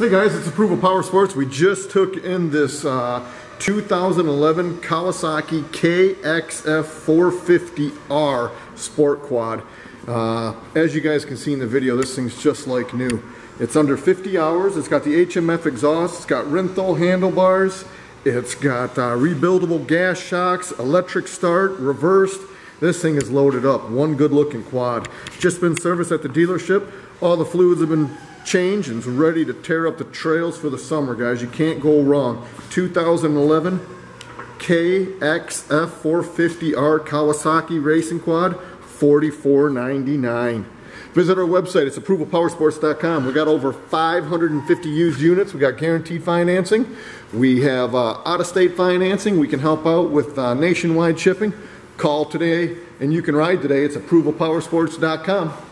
Hey guys, it's Approval Power Sports. We just took in this uh, 2011 Kawasaki KXF 450R Sport Quad. Uh, as you guys can see in the video, this thing's just like new. It's under 50 hours. It's got the HMF exhaust. It's got Renthal handlebars. It's got uh, rebuildable gas shocks, electric start, reversed. This thing is loaded up. One good looking quad. Just been serviced at the dealership. All the fluids have been changed and ready to tear up the trails for the summer, guys. You can't go wrong. 2011 KXF 450R Kawasaki Racing Quad, 44.99. Visit our website. It's approvalpowersports.com. We got over 550 used units. We got guaranteed financing. We have uh, out-of-state financing. We can help out with uh, nationwide shipping. Call today and you can ride today. It's approvalpowersports.com.